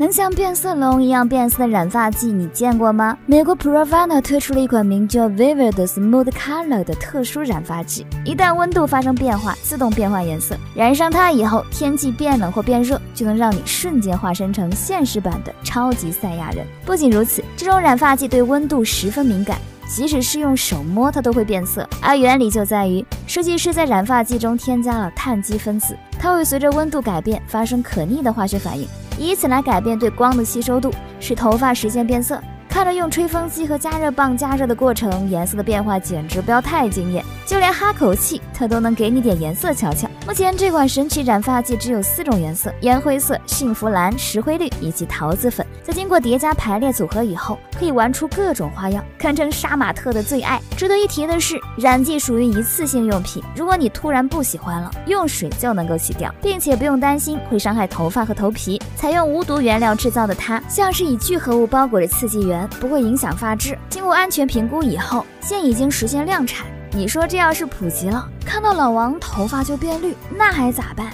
能像变色龙一样变色的染发剂，你见过吗？美国 Provana 推出了一款名叫 Vivid Smooth Color 的特殊染发剂，一旦温度发生变化，自动变换颜色。染上它以后，天气变冷或变热，就能让你瞬间化身成现实版的超级赛亚人。不仅如此，这种染发剂对温度十分敏感。即使是用手摸它都会变色，而原理就在于设计师在染发剂中添加了碳基分子，它会随着温度改变发生可逆的化学反应，以此来改变对光的吸收度，使头发实现变色。看着用吹风机和加热棒加热的过程，颜色的变化简直不要太惊艳，就连哈口气它都能给你点颜色瞧瞧。目前这款神奇染发剂只有四种颜色：烟灰色、幸福蓝、石灰绿以及桃子粉。在经过叠加排列组合以后，可以玩出各种花样，堪称杀马特的最爱。值得一提的是，染剂属于一次性用品，如果你突然不喜欢了，用水就能够洗掉，并且不用担心会伤害头发和头皮。采用无毒原料制造的它，像是以聚合物包裹着刺激源不会影响发质。经过安全评估以后，现已经实现量产。你说这要是普及了，看到老王头发就变绿，那还咋办？